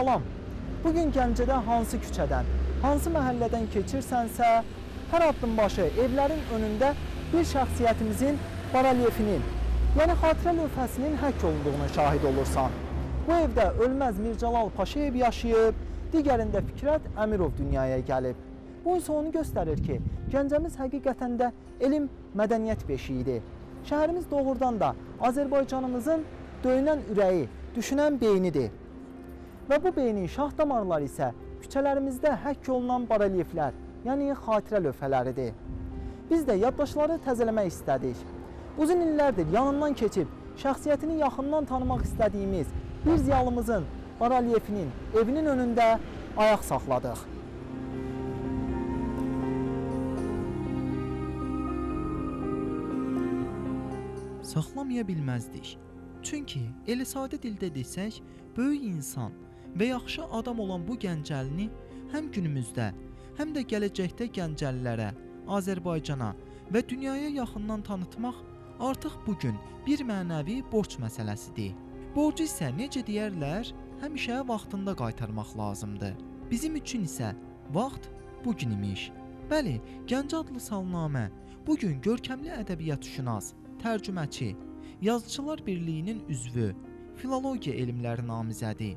Salam. Bu gün Gəncədə hansı küçədən, hansı məhəllədən keçirsənsə, hər addım başı evlərin önündə bir şəxsiyyətimizin baralyefinin, yəni xatirə lövhəsinin həkk olunduğuna şahid olursan. Bu evdə ölməz Mircəlal Paşayev yaşayıb, digərində Fikrət Əmirov dünyaya gəlib. Bu isə onu göstərir ki, Gəncəmiz həqiqətən də elm, mədəniyyət beşiyidir. Şəhərimiz doğrudan da Azərbaycanımızın döyünən ürəyi, düşünən beynidir. Və bu beynin şah damarları isə küçələrimizdə həkk olunan barelyeflər, yəni xatirə lövhələridir. Biz də yaddaşları təzələmək istədik. Uzun illərdir yanından keçib şəxsiyyətini yaxından tanımaq istədiyimiz bir ziyalımızın baralyefinin evinin önündə ayaq saxladıq. Saxlamaya bilməzdik. Çünki elə sadə dildə desək, böyük insan və yaxşı adam olan bu gəncəlini həm günümüzdə, həm də gələcəkdə gəncəlilərə, Azərbaycana və dünyaya yaxından tanıtmaq artıq bu gün bir mənəvi borc məsələsidir. Borcu isə necə deyərlər, həmişə vaxtında qaytarmaq lazımdır. Bizim üçün isə vaxt bu gün imiş. Bəli, Gəncə adlı salnamə bu gün görkəmli ədəbiyyatşünas, tərcüməçi, Yazıçılar Birliyinin üzvü, filologiya elmləri namizədi,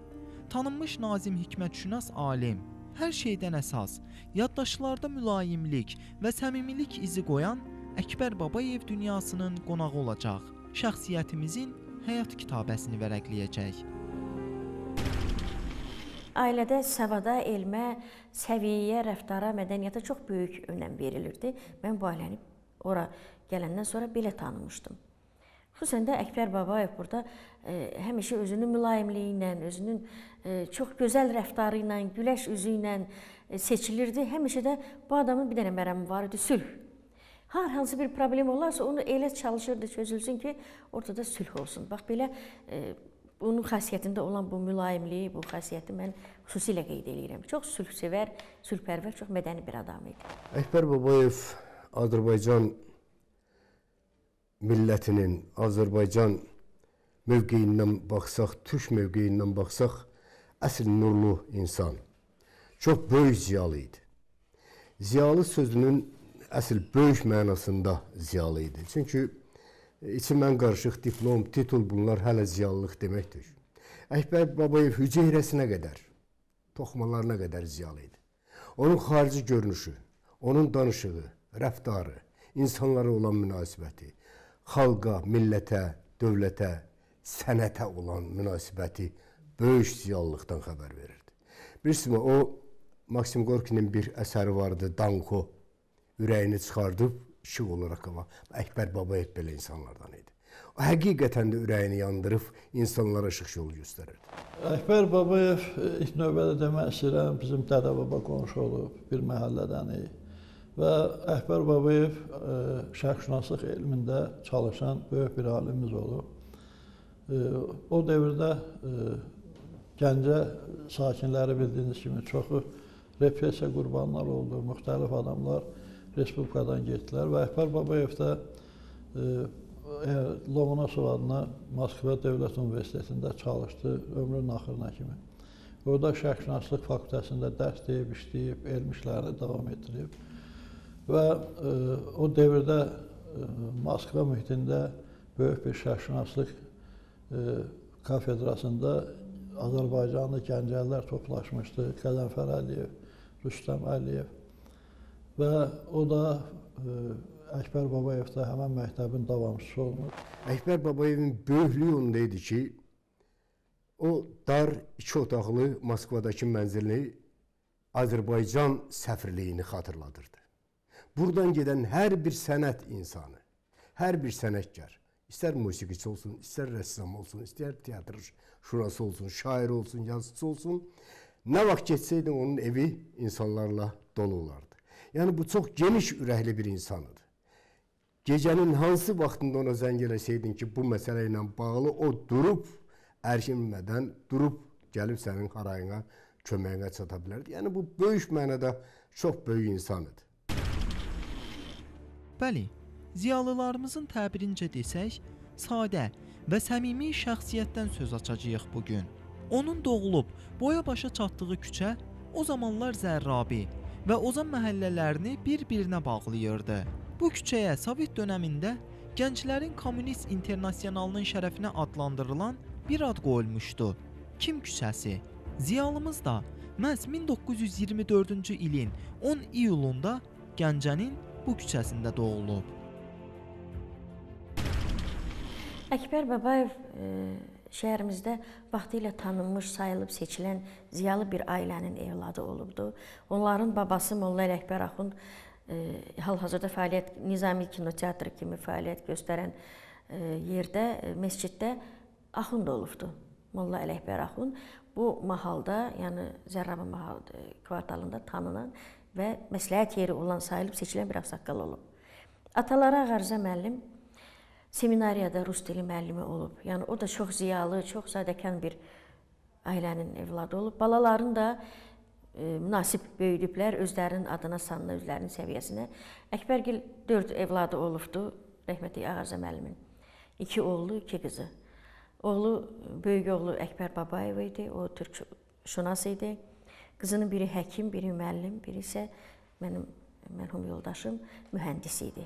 tanınmış Nazim Hikmətşünas alim, hər şeydən əsas, yaddaşlarda mülayimlik və səmimilik izi qoyan Əkbər Babayev dünyasının qonağı olacaq. Şəxsiyyətimizin həyat kitabəsini vərəqləyəcək. Ailədə savada, elmə, səviyyəyə, rəftara, mədəniyyətə çox böyük önəm verilirdi. Mən bu ailəni ora gələndən sonra belə tanımışdım. Xüsusən də Əkbər Babayev burada e, həmişə özünün mülayimliyi ilə, özünün e, çox gözəl rəftarı ilə, güləş üzü ilə e, seçilirdi. Həmişə də bu adamın bir dənə mərəmi var idi, sülh. Hər hansı bir problem olarsa onu elə çalışırdı çözülsün ki, ortada sülh olsun. Bax belə e, bunun xasiyyətində olan bu mülayimliyi, bu xasiyyəti mən xüsusilə qeyd edirəm. Çox sülhsevər, sülhpərvər, çox mədəni bir adam idi. Əkbər Babayev Azərbaycan millətinin Azərbaycan mövqeyindən baxsaq, türk mövqeyindən baxsaq, əsl nurlu insan. Çox böyük ziyalı idi. Ziyalı sözünün əsl böyük mənasında ziyalı idi. Çünki içindən qarışıq diplom, titul bunlar hələ ziyalılıq deməkdir. Əkbər Babayev hüceyrəsinə qədər, toxmalarına qədər ziyalı idi. Onun xarici görünüşü, onun danışığı, rəftarı, insanlara olan münasibəti, xalqa, millətə, dövlətə, sənətə olan münasibəti böyük ziyalılıqdan xəbər verirdi. Bilirsiniz, o Maksim Gorkinin bir əsəri vardı, Danko. Ürəyini çıxardıb işıq olaraq ama Əkbər Babayev belə insanlardan idi. O həqiqətən də ürəyini yandırıb insanlara işıq yolu göstərirdi. Əkbər Babayev e, ilk növbədə demək istəyirəm, bizim dədə-baba qonşu olub, bir məhəllədənik və Əhbər Babayev e, şərqşünaslıq elmində çalışan böyük bir alimimiz olub. E, o dövrdə e, Gəncə sakinləri bildiyiniz kimi çoxu repressiya qurbanları oldu, müxtəlif adamlar respublikadan getdilər və Əhbər Babayev də Lomonosov adına Moskva Dövlət Universitetində çalışdı ömrünün axırına kimi. Orada şərqşünaslıq fakültəsində dərs deyib, işləyib, elm işlərini davam etdirib. Və e, o dövrdə e, Moskva mühitində böyük bir şərqşünaslıq e, kafedrasında Azərbaycanlı gəncəllər toplaşmışdı. Qəzənfər Əliyev, Rüstəm Əliyev və o da Əkbər Babayev də həmən məktəbin davamçısı olmuş. Əkbər Babayevin böyüklüyü onda idi ki, o dar iki otaqlı Moskvadakı mənzilini Azərbaycan səfirliyini xatırladırdı. Buradan gedən hər bir sənət insanı, hər bir sənətkar, istər musiqiçi olsun, istər rəssam olsun, istər teatr şurası olsun, şair olsun, yazıcı olsun, nə vaxt getsəydi onun evi insanlarla dolu olardı. Yəni bu çox geniş ürəkli bir insan idi. Gecənin hansı vaxtında ona zəng eləsəydin ki, bu məsələ ilə bağlı o durub ərşinmədən durub gəlib sənin harayına, köməyinə çata bilərdi. Yəni bu böyük mənada çox böyük insan idi. Bəli, ziyalılarımızın təbirincə desək, sadə və səmimi şəxsiyyətdən söz açacağıq bu gün. Onun doğulub boya başa çatdığı küçə o zamanlar Zərrabi və Ozan məhəllələrini bir-birinə bağlayırdı. Bu küçəyə Sovet dövründə gənclərin kommunist internasionalının şərəfinə adlandırılan bir ad qoyulmuşdu. Kim küçəsi? Ziyalımız da məhz 1924-cü ilin 10 iyulunda Gəncənin bu küçəsində doğulub. Əkbər Babayev e, şəhərimizdə vaxtilə tanınmış, sayılıb seçilən ziyalı bir ailənin evladı olubdu. Onların babası Molla Ələkbər Axund e, hal-hazırda fəaliyyət Nizami kinoteatrı kimi fəaliyyət göstərən e, yerdə, e, məsciddə Axund olubdu. Molla Ələkbər Axund bu mahalda, yəni Zərrabı mahal e, kvartalında tanınan və məsləhət yeri olan sayılıb seçilən bir ağsaqqal olub. Ataları Ağarza müəllim seminariyada rus dili müəllimi olub. Yəni o da çox ziyalı, çox zadəkan bir ailənin evladı olub. Balaların da e, münasib böyüdüblər özlərinin adına, sanına, özlərinin səviyyəsinə. Əkbərgil 4 evladı olubdu rəhmətli Ağarza müəllimin. 2 oğlu, 2 qızı. Oğlu böyük oğlu Əkbər Babayev idi. O türk şünas idi. Qızının biri həkim, biri müəllim, biri isə mənim mərhum yoldaşım mühəndis idi.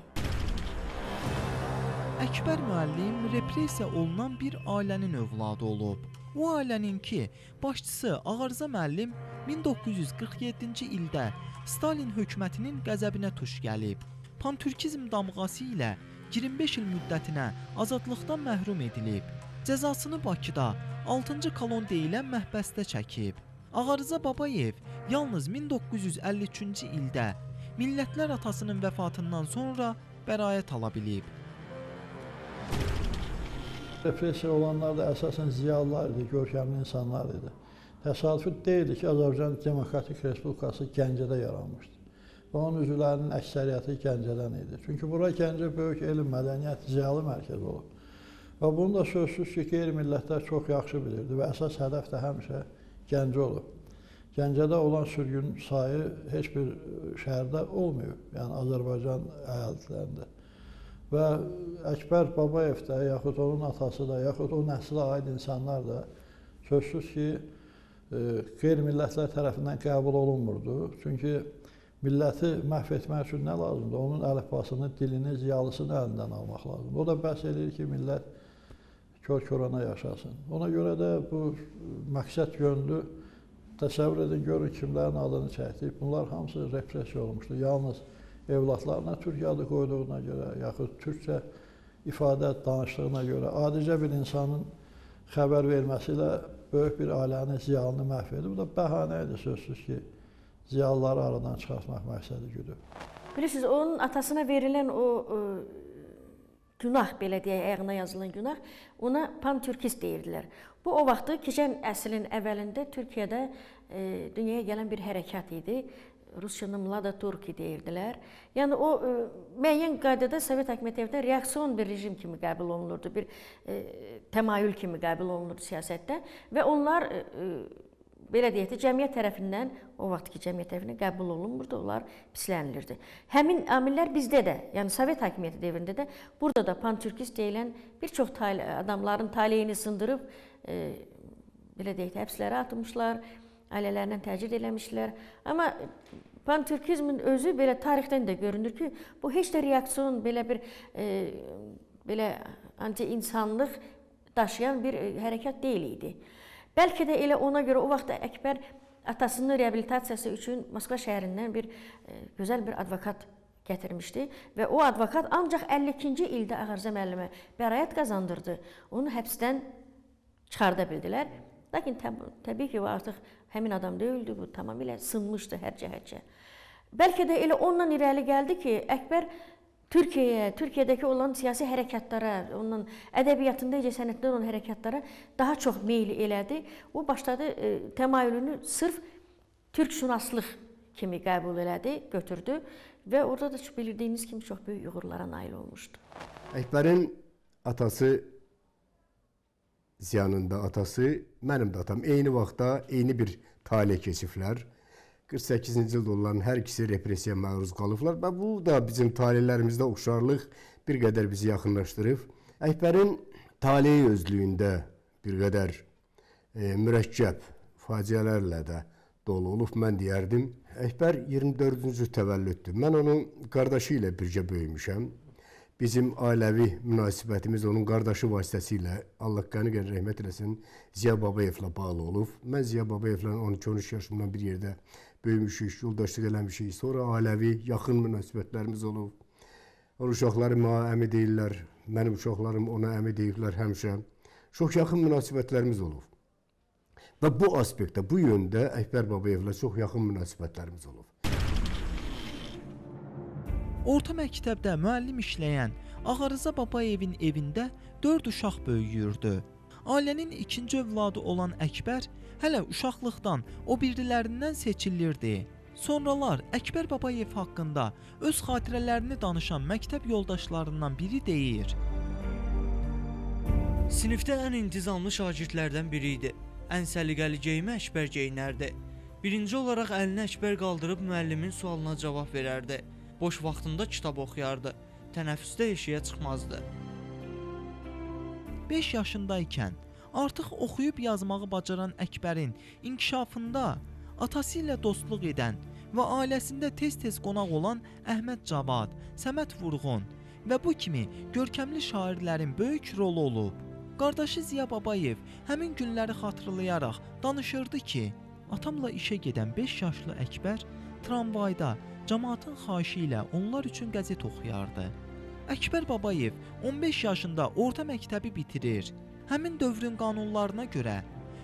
Əkbər müəllim repressiya olunan bir ailənin övladı olub. Bu ailəninki başçısı Ağarza müəllim 1947-ci ildə Stalin hökumətinin qəzəbinə tuş gəlib. Pantürkizm damğası ilə 25 il müddətinə azadlıqdan məhrum edilib. Cəzasını Bakıda 6-cı kolon deyilən məhbəsdə çəkib. Ağarza Babayev yalnız 1953-cü ildə millətlər atasının vəfatından sonra bəraət ala bilib. Repressiya olanlar da əsasən ziyalılar idi, görkəmli insanlar idi. Təsadüfi deyildi ki, Azərbaycan Demokratik Respublikası Gəncədə yaranmışdı. Və onun üzvlərinin əksəriyyəti Gəncədən idi. Çünki bura Gəncə böyük elm, mədəniyyət, ziyalı mərkəzi olub. Və bunu da sözsüz ki, qeyri-millətlər çox yaxşı bilirdi və əsas hədəf də həmişə Gəncə olub. Gəncədə olan sürgün sayı heç bir şəhərdə olmayıb, yəni Azərbaycan əyalətlərində. Və Əkbər Babayev də, yaxud onun atası da, yaxud o nəslə aid insanlar da sözsüz ki, e, qeyri-millətlər tərəfindən qəbul olunmurdu. Çünki milləti məhv etmək üçün nə lazımdır? Onun əlifbasını, dilini, ziyalısını əlindən almaq lazımdır. O da bəhs eləyir ki, millət kör-körana yaşasın. Ona görə də bu məqsəd yönlü təsəvvür edin, görün kimlərin adını çəkdik. Bunlar hamısı repressiya olmuşdu. Yalnız evladlarına türk adı qoyduğuna görə, yaxud türkcə ifadə danışdığına görə adicə bir insanın xəbər verməsi ilə böyük bir ailənin ziyalını məhv edir. Bu da bəhanə idi sözsüz ki, ziyalıları aradan çıxartmaq məqsədi güdür. Bilirsiniz, onun atasına verilən o ə, günah belə deyək, ayağına yazılan günah ona pantürkist deyirdilər. Bu o vaxtı keçən əsrin əvvəlində Türkiyədə e, dünyaya gələn bir hərəkat idi. Rusçanı Mlada Turki deyirdilər. Yəni o e, müəyyən qaydada Sovet hakimiyyətindən reaksion bir rejim kimi qəbul olunurdu, bir e, təmayül kimi qəbul olunurdu siyasətdə və onlar e, belə deyək də cəmiyyət tərəfindən o vaxtki cəmiyyət tərəfindən qəbul olunmurdu, onlar pislənilirdi. Həmin amillər bizdə də, yəni Sovet hakimiyyəti dövründə də burada da pantürkist deyilən bir çox adamların taleyini sındırıb ə, belə deyək də həbslərə atmışlar ailələrindən təcrid eləmişlər. Amma pantürkizmin özü belə tarixdən də görünür ki, bu heç də reaksion belə bir e, belə anti-insanlıq daşıyan bir e, hərəkət deyil idi. Bəlkə də elə ona görə o vaxt Əkbər atasının reabilitasiyası üçün Moskva şəhərindən bir e, gözəl bir advokat gətirmişdi və o advokat ancaq 52-ci ildə Ağarza müəllimə bəraət qazandırdı. Onu həbsdən çıxarda bildilər. Lakin təb təbii ki, o artıq həmin adam deyildi, bu tamamilə sınmışdı hər cəhətcə. Bəlkə də elə ondan irəli gəldi ki, Əkbər Türkiyəyə, Türkiyədəki olan siyasi hərəkətlərə, onun ədəbiyyatında, incəsənətdə olan hərəkətlərə daha çox meyl elədi. O başladı e, təmayülünü sırf türkşünaslıq kimi qəbul elədi, götürdü və orada da bildiyiniz kimi çox böyük uğurlara nail olmuşdu. Əkbərin atası ziyanında atası, mənim də atam eyni vaxtda eyni bir tale keçiblər. 48-ci ildə onların hər ikisi repressiyaya məruz qalıblar və bu da bizim talelərimizdə oxşarlıq bir qədər bizi yaxınlaşdırıb. Əkbərin taleyi özlüyündə bir qədər e, mürəkkəb faciələrlə də dolu olub. Mən deyərdim, Əkbər 24-cü təvəllüddür. Mən onun qardaşı ilə birgə böyümüşəm. Bizim ailəvi münasibətimiz onun qardaşı vasitəsilə Allah qəni qəni rəhmət eləsin Ziya Babayevlə bağlı olub. Mən Ziya Babayevlə 12-13 yaşımdan bir yerdə böyümüşük, yoldaşlıq eləmişik. Sonra ailəvi yaxın münasibətlərimiz olub. Onun uşaqları mənə əmi deyirlər, mənim uşaqlarım ona əmi deyiblər həmişə. Çox yaxın münasibətlərimiz olub. Və bu aspektdə, bu yöndə Əkbər Babayevlə çox yaxın münasibətlərimiz olub. Orta məktəbdə müəllim işləyən Ağarıza Babayevin evində 4 uşaq böyüyürdü. Ailənin ikinci övladı olan Əkbər hələ uşaqlıqdan o birilərindən seçilirdi. Sonralar Əkbər Babayev haqqında öz xatirələrini danışan məktəb yoldaşlarından biri deyir: Sinifdə ən intizamlı şagirdlərdən biri idi. Ən səliqəli geyimə Əkbər geyinərdi. Birinci olaraq əlini Əkbər qaldırıb müəllimin sualına cavab verərdi. Boş vaxtında kitab oxuyardı. Tənəffüsdə eşiyə çıxmazdı. 5 yaşında ikən artıq oxuyub yazmağı bacaran Əkbərin inkişafında atası ilə dostluq edən və ailəsində tez-tez qonaq olan Əhməd Cavad, Səməd Vurğun və bu kimi görkəmli şairlərin böyük rolu olub. Qardaşı Ziya Babayev həmin günləri xatırlayaraq danışırdı ki, atamla işə gedən 5 yaşlı Əkbər tramvayda cəmaatın xahişi ilə onlar üçün qəzet oxuyardı. Əkbər Babayev 15 yaşında orta məktəbi bitirir. Həmin dövrün qanunlarına görə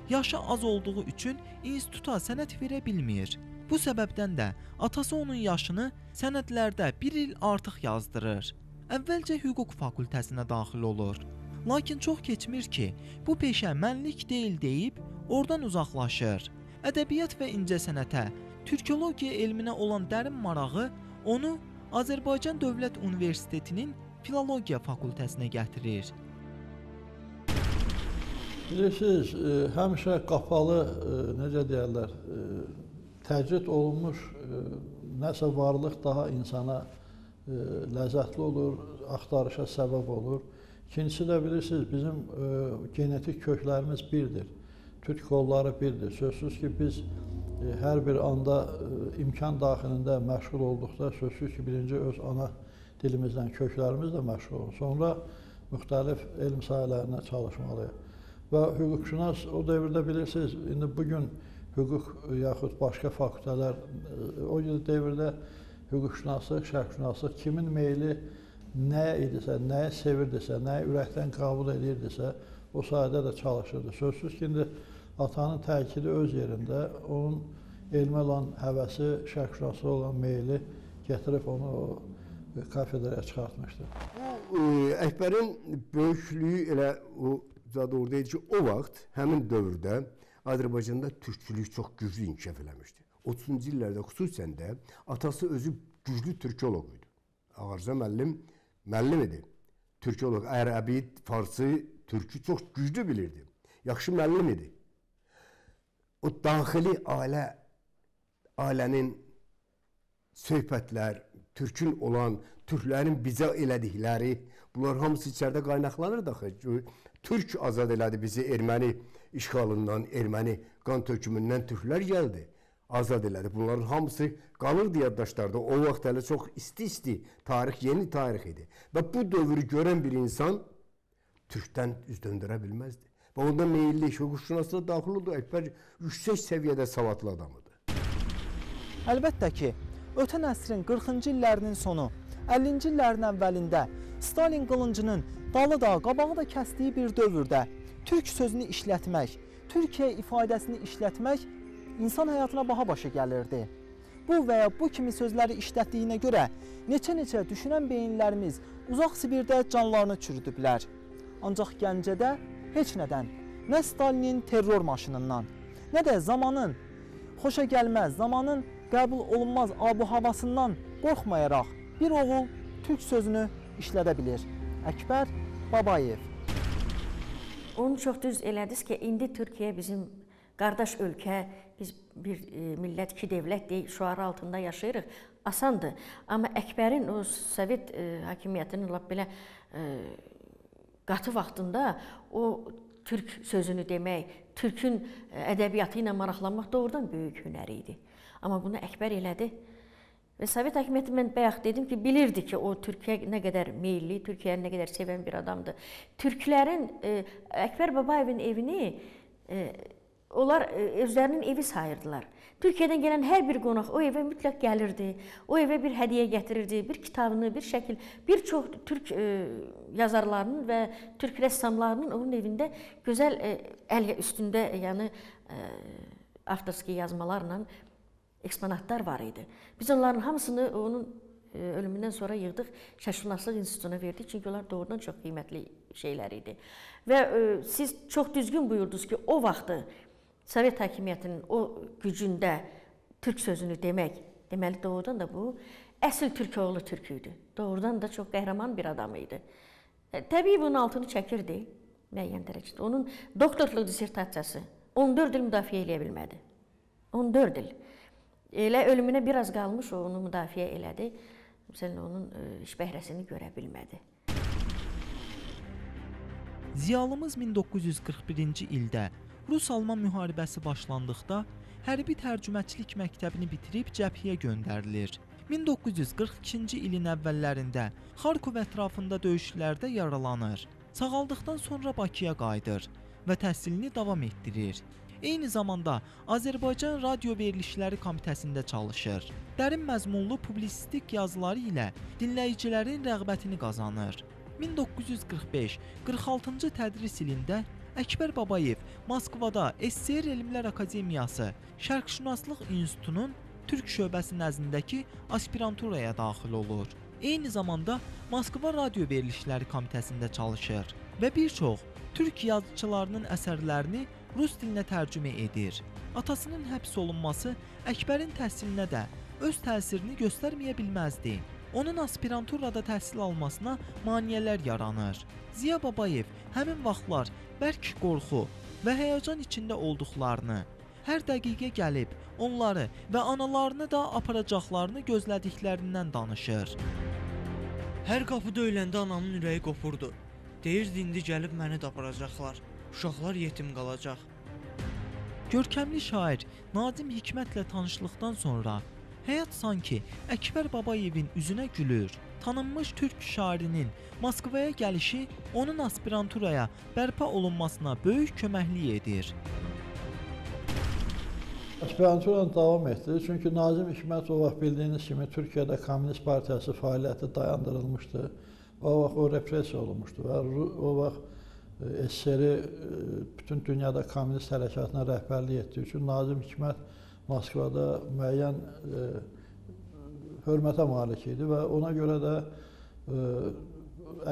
yaşı az olduğu üçün instituta sənəd verə bilmir. Bu səbəbdən də atası onun yaşını sənədlərdə 1 il artıq yazdırır. Əvvəlcə hüquq fakültəsinə daxil olur. Lakin çox keçmir ki, bu peşə mənlik deyil deyib oradan uzaqlaşır. Ədəbiyyat və incəsənətə Türkologiya elminə olan dərin marağı onu Azərbaycan Dövlət Universitetinin Filologiya fakültəsinə gətirir. Bilirsiniz, e, həmişə qapalı, e, necə deyərlər, e, təcrid olunmuş e, nəsə varlıq daha insana e, ləzzətli olur, axtarışa səbəb olur. İkincisi də bilirsiniz, bizim e, genetik köklərimiz birdir. Türk qolları birdir. Sözsüz ki, biz E, hər bir anda e, imkan daxilində məşğul olduqda sözsüz ki, birinci öz ana dilimizdən, köklərimizlə məşğul olun. Sonra müxtəlif elm sahələrində çalışmalıyıq. Və hüquqşünas o dövrdə bilirsiniz, indi bu gün hüquq yaxud başqa fakültələr e, o dövrdə hüquqşünaslıq, şərqşünaslıq kimin meyli nəyə idisə, nəyə sevirdisə, nəyə ürəkdən qəbul edirdisə, o sahədə də çalışırdı. Sözsüz ki, indi atanın təkidi öz yerində, onun elmə olan həvəsi, şərqşünaslığa olan meyli gətirib onu o kafedraya çıxartmışdı. Bu e, Əkbərin böyüklüyü elə o zad orada idi ki, o vaxt həmin dövrdə Azərbaycanda türkçülük çox güclü inkişaf eləmişdi. 30-cu illərdə xüsusən də atası özü güclü türkoloq idi. Ağarza müəllim müəllim idi. Türkoloq, ərəbi, farsı, türkü çox güclü bilirdi. Yaxşı müəllim idi o daxili ailə ailənin söhbətlər, türkün olan, türklərin bizə elədikləri, bunlar hamısı içəridə qaynaqlanır da axı. Türk azad elədi bizi erməni işğalından, erməni qan tökümündən türklər gəldi. Azad elədi. Bunların hamısı qalırdı yaddaşlarda. O vaxt hələ çox isti-isti tarix, yeni tarix idi. Və bu dövrü görən bir insan türkdən üz döndərə bilməzdi. Və onda meyilli hüquqşünaslığa daxil oldu. Əkbər yüksək səviyyədə savadlı adam idi. Əlbəttə ki, ötən əsrin 40-cı illərinin sonu, 50-ci illərin əvvəlində Stalin qılıncının dalı da, qabağı da kəsdiyi bir dövrdə türk sözünü işlətmək, Türkiyə ifadəsini işlətmək insan həyatına baha başa gəlirdi. Bu və ya bu kimi sözləri işlətdiyinə görə neçə-neçə düşünən beyinlərimiz uzaq Sibirdə canlarını çürüdüblər. Ancaq Gəncədə heç nədən, nə Stalinin terror maşınından, nə də zamanın xoşa gəlməz, zamanın qəbul olunmaz abu-havasından qorxmayaraq bir oğul türk sözünü işlədə bilir. Əkbər Babayev. Onu çox düz elədiniz ki, indi Türkiyə bizim qardaş ölkə, biz bir e, millət, iki dövlət deyil, şüarı altında yaşayırıq. Asandır. Amma Əkbərin o Sovet e, hakimiyyətinin lap belə e, qatı vaxtında o türk sözünü demək, türkün e, ədəbiyyatı ilə maraqlanmaq doğrudan böyük hünər idi. Amma bunu Əkbər elədi. Və Sovet hakimiyyəti mən bayaq dedim ki, bilirdi ki, o Türkiyə nə qədər meylli, Türkiyəni nə qədər sevən bir adamdır. Türklərin e, Əkbər Babayevin evini e, onlar e, özlərinin evi sayırdılar. Türkiyədən gələn hər bir qonaq o evə mütləq gəlirdi. O evə bir hədiyyə gətirirdi, bir kitabını, bir şəkil, bir çox türk yazarlarının və türk rəssamlarının onun evində gözəl əl üstündə, yəni avtorski yazmalarla eksponatlar var idi. Biz onların hamısını onun e, ölümündən sonra yığdıq, Şərqşünaslıq İnstitutuna verdik, çünki onlar doğrudan çox qiymətli şeylər idi. Və e, siz çox düzgün buyurdunuz ki, o vaxtı Sovet hakimiyyətinin o gücündə türk sözünü demək, deməli doğrudan da bu əsl türk oğlu türk idi. Doğrudan da çox qəhrəman bir adam idi. E, təbii bunun altını çəkirdi müəyyən dərəcədə. Onun doktorluq dissertasiyası 14 il müdafiə edə bilmədi. 14 il. Elə ölümünə biraz qalmış o onu müdafiə elədi. Məsələn, onun e, iş bəhrəsini görə bilmədi. Ziyalımız 1941-ci ildə Rus-Alman müharibəsi başlandıqda hərbi tərcüməçilik məktəbini bitirib cəbhəyə göndərilir. 1942-ci ilin əvvəllərində Xarkov ətrafında döyüşlərdə yaralanır. Sağaldıqdan sonra Bakıya qayıdır və təhsilini davam etdirir. Eyni zamanda Azərbaycan Radio Verilişləri Komitəsində çalışır. Dərin məzmunlu publisistik yazıları ilə dinləyicilərin rəğbətini qazanır. 1945-46-cı tədris ilində Əkbər Babayev Moskvada SSR Elmlər Akademiyası Şərqşünaslıq İnstitutunun Türk şöbəsi nəzdindəki aspiranturaya daxil olur. Eyni zamanda Moskva Radio Verilişləri Komitəsində çalışır və bir çox türk yazıçılarının əsərlərini rus dilinə tərcümə edir. Atasının həbs olunması Əkbərin təhsilinə də öz təsirini göstərməyə bilməzdi. Onun aspiranturada təhsil almasına maneələr yaranır. Ziya Babayev həmin vaxtlar bərk qorxu və həyəcan içində olduqlarını, hər dəqiqə gəlib onları və analarını da aparacaqlarını gözlədiklərindən danışır. Hər qapı döyüləndə anamın ürəyi qopurdu. Deyirdi indi gəlib məni də aparacaqlar. Uşaqlar yetim qalacaq. Görkəmli şair Nadim Hikmətlə tanışlıqdan sonra həyat sanki Əkbər Babayevin üzünə gülür. Tanınmış türk şairinin Moskvaya gəlişi onun aspiranturaya bərpa olunmasına böyük köməklik edir. Aspiranturanı davam etdi. Çünki Nazim Hikmətov bildiyiniz kimi Türkiyədə Komünist Partiyası fəaliyyəti dayandırılmışdı. O vaxt o repressiya olunmuşdu və o vaxt e, SSR-i e, bütün dünyada kommunist hərəkatına rəhbərlik etdiyi üçün Nazim Hikmət Moskvada müəyyən e, hörmətə malik idi və ona görə də e,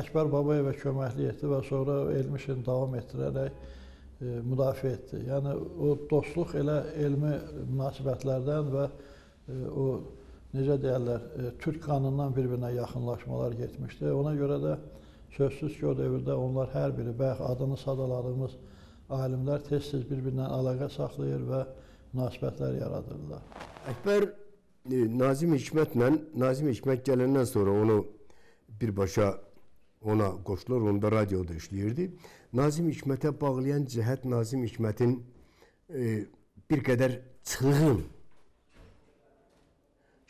Əkbər Babayevə köməklik etdi və sonra elmi işini davam etdirərək e, müdafiə etdi. Yəni o dostluq elə elmi münasibətlərdən və e, o necə deyirlər, e, türk qanundan bir-birinə yaxınlaşmalar getmişdi. Ona görə də sözsüz ki, o dövrdə onlar hər biri bayaq adını sadaladığımız alimlər tez-tez bir-birindən əlaqə saxlayır və münasibətlər yaradırlar. Əkbər e, Nazim Hikmətlə Nazim Hikmət gələndən sonra onu birbaşa ona qoşulur, onda radioda işləyirdi. Nazim Hikmətə bağlayan cəhət Nazim Hikmətin e, bir qədər çılğın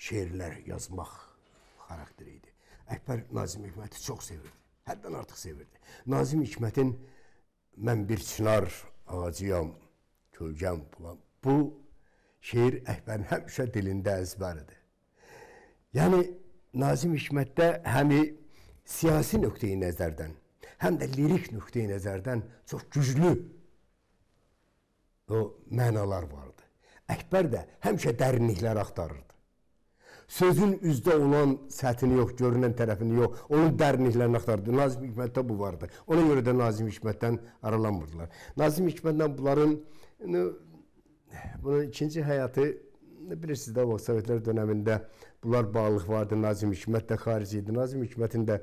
şeirlər yazmaq xarakteri idi. Əkbər Nazim Hikməti çox sevirdi. Həddən artıq sevirdi. Nazim Hikmətin mən bir çınar ağacıyam, kölgəm bulan. Bu şeir Əkbərin həmişə dilində əzbəridir. Yəni Nazim Hikmətdə həmi siyasi nöqteyi nəzərdən, həm də lirik nöqteyi nəzərdən çox güclü o mənalar vardı. Əkbər də həmişə dərinliklər axtarırdı. Sözün üzdə olan səthini yox, görünən tərəfini yox, onun dərinliklərini axtardı. Nazim Hikmətdə bu vardı. Ona görə də Nazim Hikmətdən aralanmırdılar. Nazim Hikmətdən bunların bunun ikinci həyatı bilirsiniz də o Sovetlər dövründə bunlar bağlılıq vardı. Nazim Hikmət də xarici idi. Nazim Hikmətin də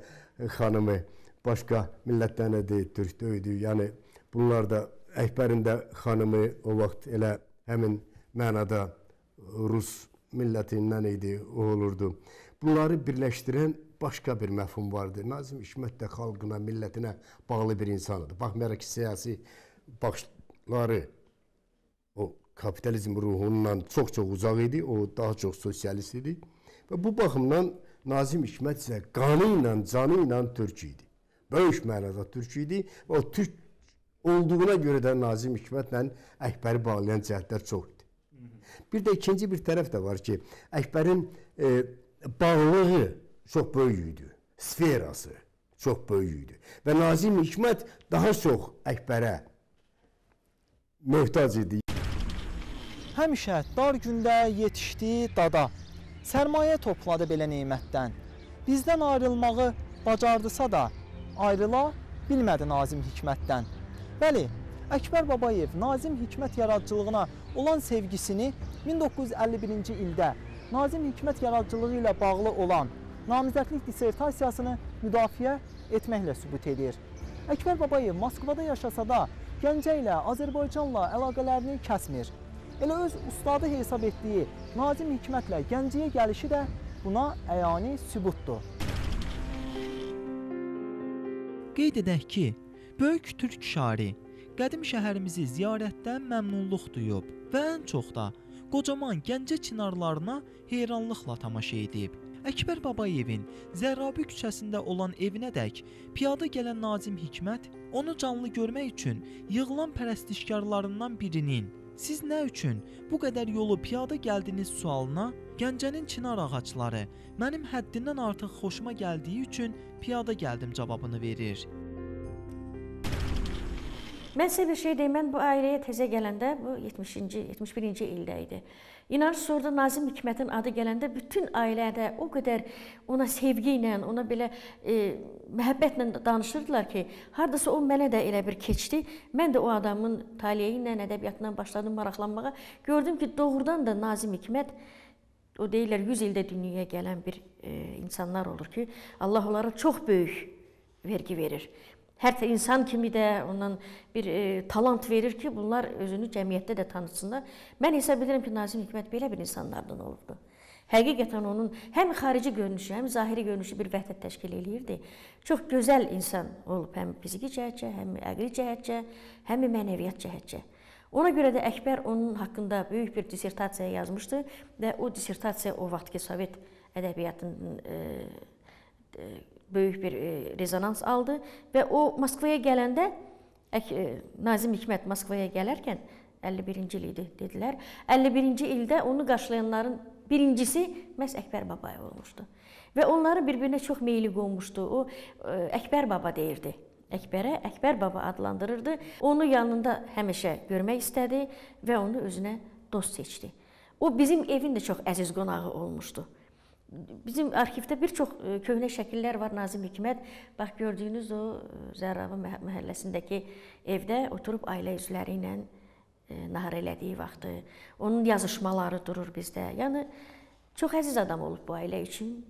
xanımı başqa millətdən idi, türk idi. Yəni bunlar da Əkbərin də xanımı o vaxt elə həmin mənada rus millətindən idi, o olurdu. Bunları birləşdirən başqa bir məfhum vardı. Nazim Hikmət də xalqına, millətinə bağlı bir insan idi. Baxmayaraq ki, siyasi baxışları o kapitalizm ruhundan çox-çox uzaq idi. O daha çox sosialist idi. Və bu baxımdan Nazim Hikmət isə qanı ilə, canı ilə türk idi. Böyük mənada türk idi. Və o türk olduğuna görə də Nazim Hikmətlə Əkbəri bağlayan cəhətlər çox idi. Bir də ikinci bir tərəf də var ki, Əkbərin e, bağlılığı çox böyük idi. Sferası çox böyük idi. Və Nazim Hikmət daha çox Əkbərə möhtac idi. Həmişə dar gündə yetişdi dada. Sərmayə topladı belə nemətdən. Bizdən ayrılmağı bacardısa da ayrıla bilmədi Nazim Hikmətdən. Bəli, Əkbər Babayev Nazim Hikmət yaradıcılığına olan sevgisini 1951-ci ildə Nazim Hikmət yaradıcılığı ilə bağlı olan namizədlik dissertasiyasını müdafiə etməklə sübut edir. Əkbər Babayev Moskvada yaşasa da Gəncə ilə, Azərbaycanla əlaqələrini kəsmir. Elə öz ustadı hesab etdiyi Nazim Hikmətlə Gəncəyə gəlişi də buna əyani sübutdur. Qeyd edək ki, böyük türk şairi qədim şəhərimizi ziyarətdən məmnunluq duyub və ən çox da qocaman Gəncə çinarlarına heyranlıqla tamaşa edib. Əkbər Babayevin Zərrabi küçəsində olan evinədək piyada gələn Nazim Hikmət onu canlı görmək üçün yığılan pərəstişkarlarından birinin "Siz nə üçün bu qədər yolu piyada gəldiniz?" sualına Gəncənin çinar ağacları mənim həddindən artıq xoşuma gəldiyi üçün piyada gəldim cavabını verir. Mən sizə bir şey deyim, mən bu ailəyə təzə gələndə, bu 70-ci, 71-ci ildə idi. İnanırsınız, orada Nazim Hikmətin adı gələndə bütün ailədə o qədər ona sevgi ilə, ona belə e, məhəbbətlə danışırdılar ki, hardasa o mənə də elə bir keçdi. Mən də o adamın taleyi ilə, ədəbiyyatla başladım maraqlanmağa. Gördüm ki, doğrudan da Nazim Hikmət o deyirlər 100 ildə dünyaya gələn bir e, insanlar olur ki, Allah onlara çox böyük vergi verir. Hər insan kimi də ondan bir e, talant verir ki, bunlar özünü cəmiyyətdə də tanıtsınlar. Mən hesab edirəm ki, Nazim Hikmət belə bir insanlardan olubdu. Həqiqətən onun həm xarici görünüşü, həm zahiri görünüşü bir vəhdət təşkil eləyirdi. Çox gözəl insan olub həm fiziki cəhətcə, həm əqli cəhətcə, həm mənəviyyat cəhətcə. Ona görə də Əkbər onun haqqında böyük bir dissertasiya yazmışdı və o dissertasiya o vaxtki Sovet ədəbiyyatının e, e, böyük bir e, rezonans aldı və o Moskvaya gələndə e, Nazim Hikmət Moskvaya gələrkən 51-ci il idi dedilər. 51-ci ildə onu qarşılayanların birincisi məhz Əkbər Babayev olmuşdu. Və onları bir-birinə çox meyli qonmuşdu. O e, Əkbər Baba deyirdi. Əkbərə Əkbər Baba adlandırırdı. Onu yanında həmişə görmək istədi və onu özünə dost seçdi. O bizim evin də çox əziz qonağı olmuşdu. Bizim arxivdə bir çox e, köhnə şəkillər var Nazim Hikmət. Bax gördüyünüz o e, Zərravi məhəlləsindəki evdə oturub ailə üzvləri ilə e, nahar elədiyi vaxtı, onun yazışmaları durur bizdə. Yəni çox əziz adam olub bu ailə üçün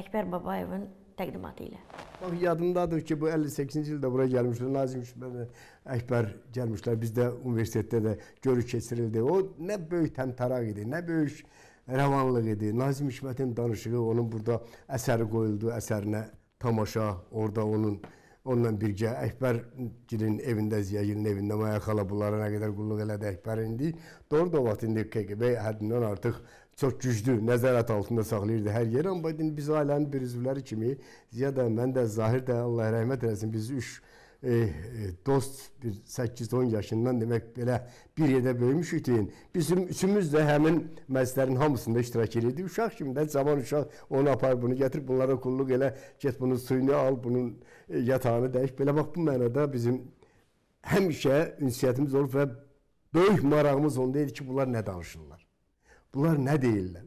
Əkbər Babayevin təqdimatı ilə. Bax yadımdadır ki, bu 58-ci ildə bura gəlmişlər. Nazim Hikmət Əkbər gəlmişlər. Bizdə universitetdə də görüş keçirildi. O nə böyük təmtaraq idi, nə böyük rəvanlıq idi. Nazim Hikmətin danışığı, onun burada əsəri qoyuldu, əsərinə tamaşa, orada onun onunla birgə Əkbərgilin evində, Ziyagilin evində Maya xala bunlara nə qədər qulluq elədi Əkbər indi. Doğru da vaxt indi KGB həddindən artıq çox güclü nəzarət altında saxlayırdı hər yeri. Amma indi biz ailənin bir üzvləri kimi Ziya da, mən də, Zahir də Allah rəhmət eləsin biz üç e, e, dost bir 8-10 yaşından demək belə bir yerdə böyümüşük deyin. Bizim üçümüz də həmin məclislərin hamısında iştirak edirdik. Uşaq kimi də cavan uşaq onu apar, bunu gətir, bunlara qulluq elə, get bunun suyunu al, bunun e, yatağını dəyiş. Belə bax bu mənada bizim həmişə ünsiyyətimiz olub və böyük marağımız onda idi ki, bunlar nə danışırlar? Bunlar nə deyirlər?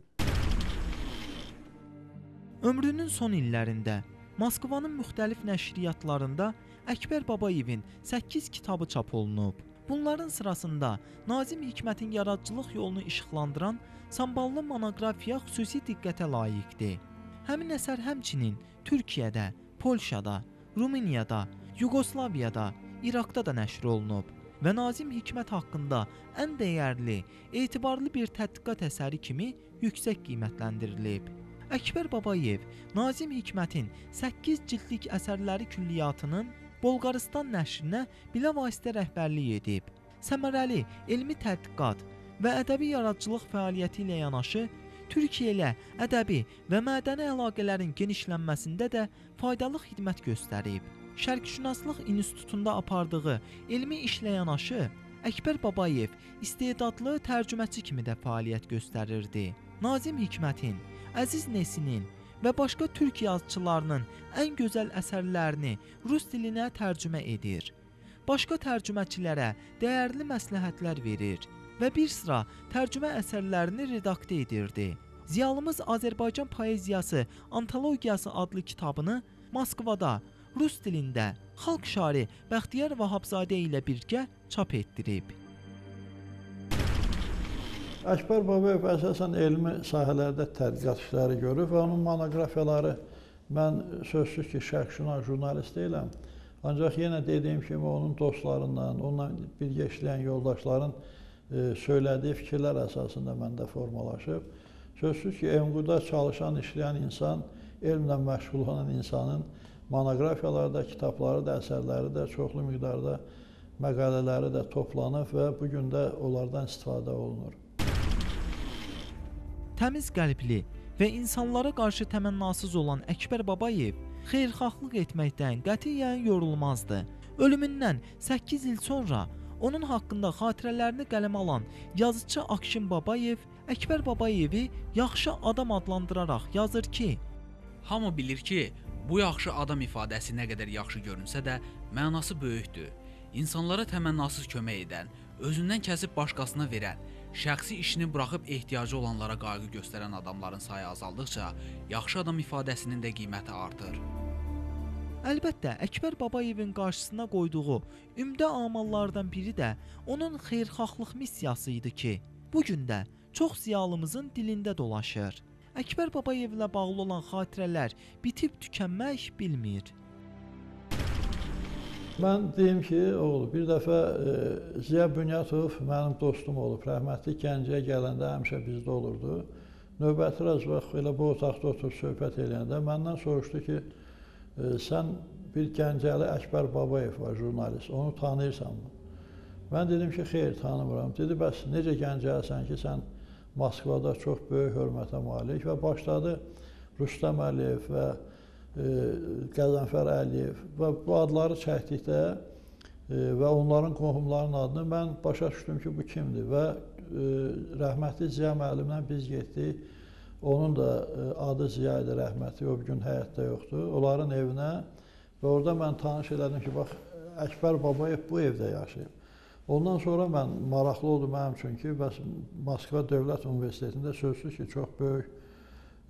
Ömrünün son illərində Moskvanın müxtəlif nəşriyyatlarında Əkbər Babayevin 8 kitabı çap olunub. Bunların sırasında Nazim Hikmətin yaradıcılıq yolunu işıqlandıran Samballı monoqrafiya xüsusi diqqətə layiqdir. Həmin əsər həmçinin Türkiyədə, Polşada, Rumeniyada, Yuqoslaviyada, İraqda da nəşr olunub və Nazim Hikmət haqqında ən dəyərli, etibarlı bir tədqiqat əsəri kimi yüksək qiymətləndirilib. Əkbər Babayev Nazim Hikmətin 8 cildlik əsərləri külliyatının Bolqarıstan nəşrinə bilavasitə rəhbərlik edib. Səmərəli elmi tədqiqat və ədəbi yaradıcılıq fəaliyyəti ilə yanaşı Türkiyə ilə ədəbi və mədəni əlaqələrin genişlənməsində də faydalı xidmət göstərib. Şərqşünaslıq İnstitutunda apardığı elmi işlə yanaşı Əkbər Babayev istedadlı tərcüməçi kimi də fəaliyyət göstərirdi. Nazim Hikmətin, Əziz Nesinin və başqa türk yazıçılarının ən gözəl əsərlərini rus dilinə tərcümə edir. Başqa tərcüməçilərə dəyərli məsləhətlər verir və bir sıra tərcümə əsərlərini redaktə edirdi. Ziyalımız Azərbaycan poeziyası antologiyası adlı kitabını Moskvada rus dilində xalq şairi Bəxtiyar Vahabzadə ilə birgə çap etdirib. Əkbər Babayev əsasən elmi sahələrdə tədqiqat işləri görüb və onun monoqrafiyaları mən sözsüz ki, şərqşünas jurnalist deyiləm. Ancaq yenə dediyim kimi onun dostlarından, onunla birgə işləyən yoldaşların e, söylədiyi fikirlər əsasında məndə formalaşıb. Sözsüz ki, MQD-da çalışan, işləyən insan, elmlə məşğul olan insanın monoqrafiyaları da, kitabları da, əsərləri də çoxlu miqdarda məqalələri də toplanıb və bu gün də onlardan istifadə olunur. Təmiz qəlbli və insanlara qarşı təmənnasız olan Əkbər Babayev xeyirxahlıq etməkdən qətiyyən yorulmazdı. Ölümündən 8 il sonra onun haqqında xatirələrini qələmə alan yazıçı Akşin Babayev Əkbər Babayevi yaxşı adam adlandıraraq yazır ki, Hamı bilir ki, bu yaxşı adam ifadəsi nə qədər yaxşı görünsə də, mənası böyükdür. İnsanlara təmənnasız kömək edən, özündən kəsib başqasına verən, şəxsi işini buraxıb ehtiyacı olanlara qayğı göstərən adamların sayı azaldıqca, yaxşı adam ifadəsinin də qiyməti artır. Əlbəttə, Əkbər Babayevin qarşısına qoyduğu ümdə amallardan biri də onun xeyirxahlıq missiyası idi ki, bu gün də çox ziyalımızın dilində dolaşır. Əkbər Babayevlə bağlı olan xatirələr bitib tükənmək bilmir. Mən deyim ki, oğul, bir dəfə e, Ziya Bünyatov mənim dostum olub. Rəhmətli Gəncəyə gələndə həmişə bizdə olurdu. Növbəti raz bax elə bu otaqda oturub söhbət eləyəndə məndən soruşdu ki, e, sən bir Gəncəli Əkbər Babayev var, jurnalist. Onu tanıyırsanmı? Mən dedim ki, xeyr, tanımıram. Dedi, bəs necə Gəncəlisən ki, sən Moskvada çox böyük hörmətə malik və başladı Rüstəm Əliyev və Qəzənfər Əliyev və bu adları çəkdikdə və onların qohumlarının adını mən başa düşdüm ki, bu kimdir və rəhmətli Ziya müəllimlə biz getdik. Onun da adı Ziya idi rəhmətli, o gün həyatda yoxdur. Onların evinə və orada mən tanış elədim ki, bax Əkbər Babayev bu evdə yaşayıb. Ondan sonra mən maraqlı oldu mənim üçün ki, bəs Moskva Dövlət Universitetində sözsüz ki, çox böyük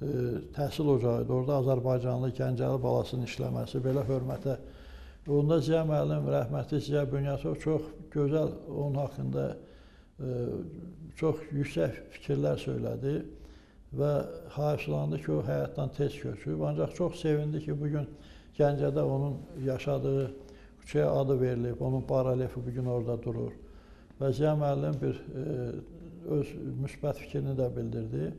təhsil ocağı idi. Orada Azərbaycanlı Gəncəli balasının işləməsi belə hörmətə. Onda Ziya müəllim, rəhmətli Ziya Bünyatov çox gözəl onun haqqında çox yüksək fikirlər söylədi və hayıflandı ki, o həyatdan tez köçüb. Ancaq çox sevindi ki, bu gün Gəncədə onun yaşadığı küçəyə adı verilib, onun barelefi bu gün orada durur. Və Ziya müəllim bir öz müsbət fikrini də bildirdi.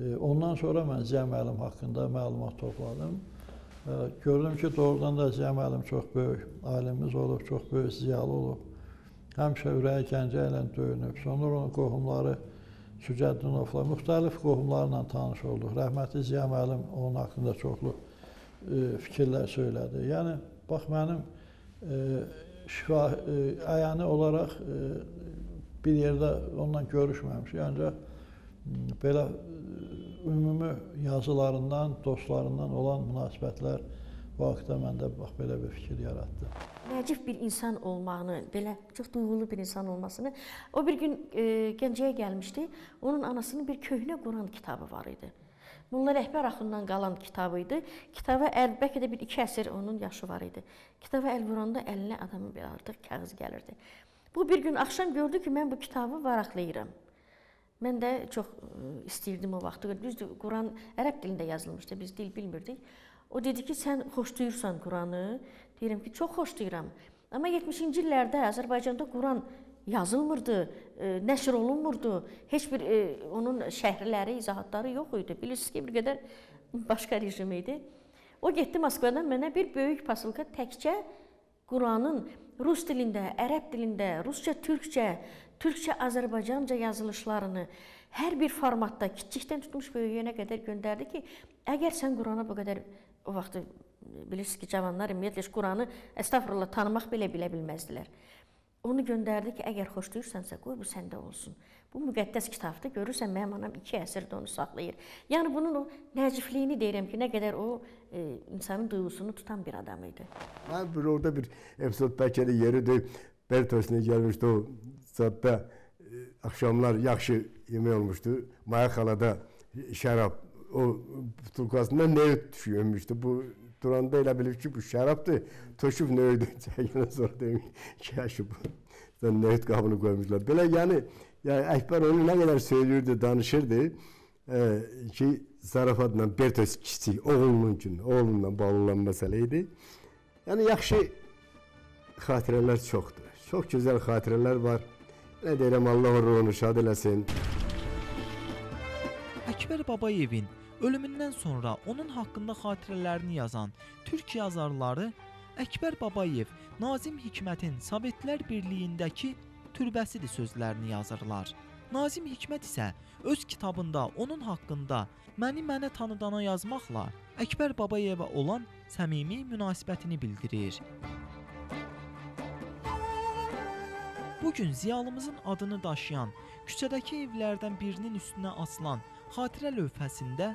Ondan sonra mən Ziya müəllim haqqında məlumat topladım. Gördüm ki, doğrudan da Ziya müəllim çox böyük alimimiz olub, çox böyük ziyalı olub. Həmişə ürəyi Gəncə ilə döyünüb. Sonra onun qohumları Sücəddinovla, müxtəlif qohumlarla tanış olduq. Rəhmətli Ziya müəllim onun haqqında çoxlu fikirlər söylədi. Yəni, bax mənim şifa əyani olaraq bir yerdə onunla görüşməmişik, ancaq belə ümumi yazılarından, dostlarından olan münasibətlər bu haqda məndə bax belə bir fikir yaratdı. Nəcib bir insan olmağını, belə çox duyğulu bir insan olmasını. O bir gün e, Gəncəyə gəlmişdi. Onun anasının bir köhnə Quran kitabı var idi. Molla Rəhbər axından qalan kitabı idi. Kitaba əl bəlkə də bir iki əsr onun yaşı var idi. Kitaba əl vuranda əlinə adamın bir artıq kağız gəlirdi. Bu bir gün axşam gördü ki, mən bu kitabı varaqlayıram. Mən də çox istəyirdim o vaxtı. Düzdür, Quran ərəb dilində yazılmışdı, biz dil bilmirdik. O dedi ki, sən xoşlayırsan Quranı? Deyirəm ki, çox xoşlayıram. Amma 70-ci illərdə Azərbaycanda Quran yazılmırdı, nəşr olunmurdu. Heç bir onun şəhərləri, izahatları yox idi. Bilirsiniz ki, bir qədər başqa rejim idi. O getdi Moskvadan mənə bir böyük pasilka təkcə Quranın rus dilində, ərəb dilində, rusca, türkcə, türkcə, Azərbaycanca yazılışlarını hər bir formatda kiçikdən tutmuş böyüyənə qədər göndərdi ki, əgər sən Qurana bu qədər o vaxt bilirsiniz ki, cavanlar ümumiyyətlə Quranı əstəğfurullah tanımaq belə bilə bilməzdilər. Onu göndərdi ki, əgər xoşlayırsansa, qoy bu səndə olsun. Bu müqəddəs kitabdır. Görürsən mənim anam 2 əsrdir onu saxlayır. Yəni bunun o nəcifliyini deyirəm ki, nə qədər o e, insanın duyğusunu tutan bir adam idi. Ben bir orada bir episod belki de yeridir. Bertos'una gelmişti o zatta e, akşamlar yaxşı yemek olmuştu. Maya Kala'da şarap o turkuasında ne düşüyormuştu. Bu duranda elə bilir ki bu şərabdır. Töküb nə öydü. Çəkəndən sonra deyim ki, yaşı bu. Sən nə qabını qoymuşlar. Belə yəni yəni Əkbər onu nə qədər söylürdü, danışırdı e, ki, zarafatla Bertos kiçik oğlunun üçün, oğlunla bağlı olan məsələ idi. Yəni yaxşı xatirələr çoxdur. Çox gözəl xatirələr var. Nə deyirəm Allah ruhunu şad eləsin. Əkbər Babayevin ölümündən sonra onun haqqında xatirələrini yazan türk yazarları Əkbər Babayev Nazim Hikmətin Sovetlər Birliyindəki türbəsidir sözlərini yazırlar. Nazim Hikmət isə öz kitabında onun haqqında məni mənə tanıdana yazmaqla Əkbər Babayevə olan səmimi münasibətini bildirir. Bu gün ziyalımızın adını daşıyan küçədəki evlərdən birinin üstünə asılan xatirə lövhəsində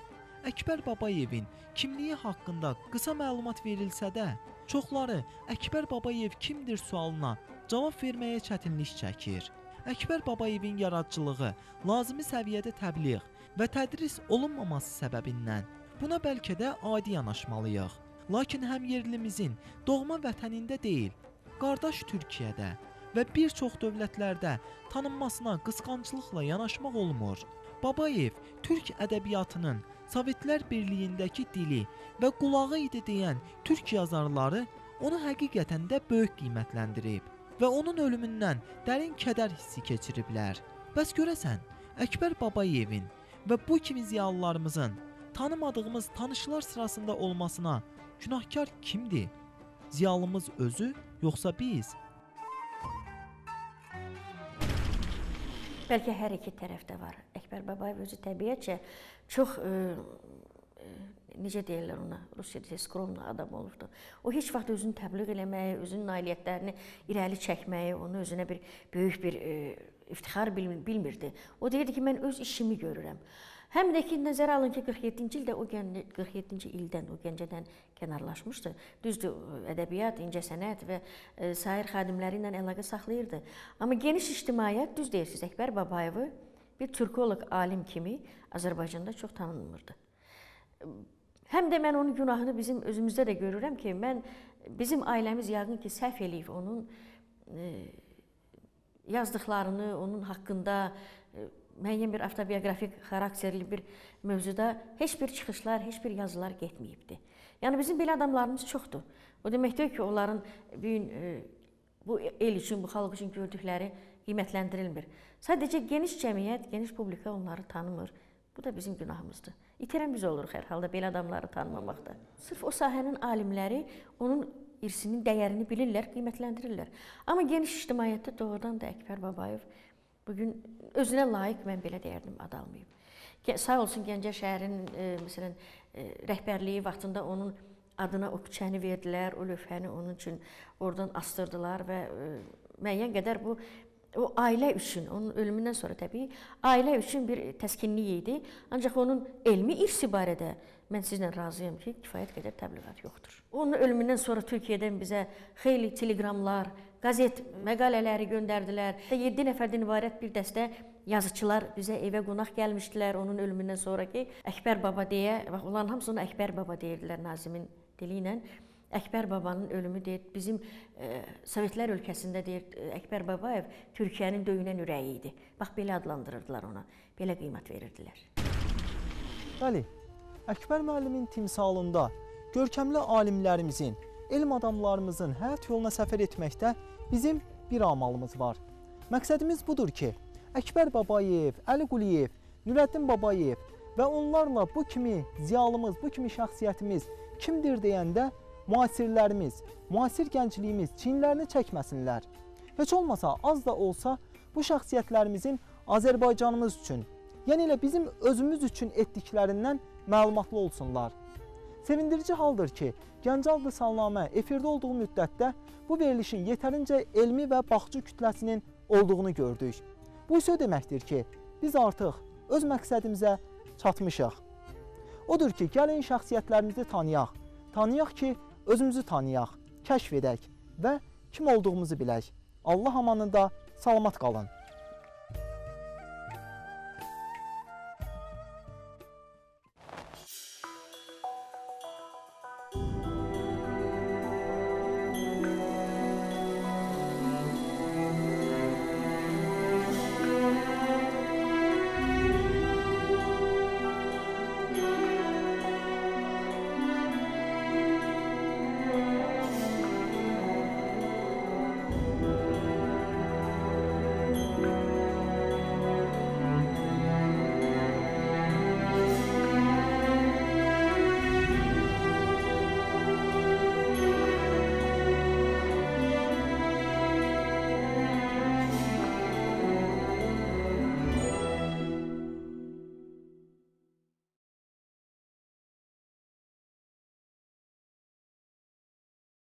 Əkbər Babayevin kimliyi haqqında qısa məlumat verilsə də, çoxları Əkbər Babayev kimdir sualına cavab verməyə çətinlik çəkir. Əkbər Babayevin yaradıcılığı lazımi səviyyədə təbliğ və tədris olunmaması səbəbindən buna bəlkə də adi yanaşmalıyıq. Lakin həm yerlimizin doğma vətənində deyil, qardaş Türkiyədə və bir çox dövlətlərdə tanınmasına qısqanclıqla yanaşmaq olmur. Babayev türk ədəbiyyatının Sovetlər Birliyindəki dili və qulağı idi deyən türk yazarları onu həqiqətən də böyük qiymətləndirib və onun ölümündən dərin kədər hissi keçiriblər. Bəs görəsən, Əkbər Babayevin və bu kimi ziyalılarımızın tanımadığımız tanışlar sırasında olmasına günahkar kimdir? Ziyalımız özü yoxsa biz? Bəlkə hər iki tərəfdə var. Əkbər Babayev özü təbiətcə çox ə, ə, necə deyirlər ona, Rusiyada skromlu adam olurdu. O heç vaxt özünü təbliğ eləməyi, özünün nailiyyətlərini irəli çəkməyi, onu özünə bir böyük bir ə, iftixar bilmirdi. O deyirdi ki, mən öz işimi görürəm. Həm də ki, nəzərə alın ki, 47-ci ildə o 47-ci ildən, o Gəncədən kənarlaşmışdı. Düzdür, ədəbiyyat, incəsənət və e, sair xadimləri ilə əlaqə saxlayırdı. Amma geniş ictimaiyyət düz deyirsiniz, Əkbər Babayevi bir türkoloq alim kimi Azərbaycanda çox tanınmırdı. Həm də mən onun günahını bizim özümüzdə də görürəm ki, mən bizim ailəmiz yəqin ki, səhv eləyib onun e, yazdıqlarını, onun haqqında müəyyən bir avtobioqrafik xarakterli bir mövzuda heç bir çıxışlar, heç bir yazılar getməyibdi. Yəni bizim belə adamlarımız çoxdur. O demək deyil ki, onların bu gün e, bu el üçün, bu xalq üçün gördükləri qiymətləndirilmir. Sadəcə geniş cəmiyyət, geniş publika onları tanımır. Bu da bizim günahımızdır. İtirən biz oluruq hər halda belə adamları tanımamaqda. Sırf o sahənin alimləri onun irsinin dəyərini bilirlər, qiymətləndirirlər. Amma geniş ictimaiyyətdə doğrudan da Əkbər Babayev bu gün özünə layiq mən belə deyərdim ad almayıb. Sağ olsun Gəncə şəhərinin e, məsələn e, rəhbərliyi vaxtında onun adına o küçəni verdilər, o lövhəni onun üçün oradan astırdılar və e, müəyyən qədər bu o ailə üçün, onun ölümündən sonra təbii ailə üçün bir təskinlik idi. Ancaq onun elmi irsi barədə mən sizlə razıyam ki, kifayət qədər təbliğat yoxdur. Onun ölümündən sonra Türkiyədən bizə xeyli teleqramlar, qazet məqalələri göndərdilər. 7 nəfərdən ibarət bir dəstə yazıçılar bizə evə qonaq gəlmişdilər onun ölümündən sonraki Əkbər baba deyə, bax onların hamısını Əkbər baba deyirdilər Nazimin dili ilə. Əkbər babanın ölümü deyir, bizim e, Sovetlər ölkəsində deyir e, Əkbər Babayev Türkiyənin döyünən ürəyi idi. Bax belə adlandırırdılar ona. Belə qiymət verirdilər. Bəli. Əkbər müəllimin timsalında görkəmli alimlərimizin, elm adamlarımızın həyat yoluna səfər etməkdə bizim bir amalımız var. Məqsədimiz budur ki, Əkbər Babayev, Əli Quliyev, Nurəddin Babayev və onlarla bu kimi ziyalımız, bu kimi şəxsiyyətimiz kimdir deyəndə müasirlərimiz, müasir gəncliyimiz çiyinlərini çəkməsinlər. Heç olmasa az da olsa bu şəxsiyyətlərimizin Azərbaycanımız üçün, yəni elə bizim özümüz üçün etdiklərindən məlumatlı olsunlar. Sevindirici haldır ki, Gəncaldı Salnamə efirdə olduğu müddətdə bu verilişin yetərincə elmi və baxıcı kütləsinin olduğunu gördük. Bu isə o deməkdir ki, biz artıq öz məqsədimizə çatmışıq. Odur ki, gəlin şəxsiyyətlərimizi tanıyaq. Tanıyaq ki, özümüzü tanıyaq, kəşf edək və kim olduğumuzu bilək. Allah amanında salamat qalın.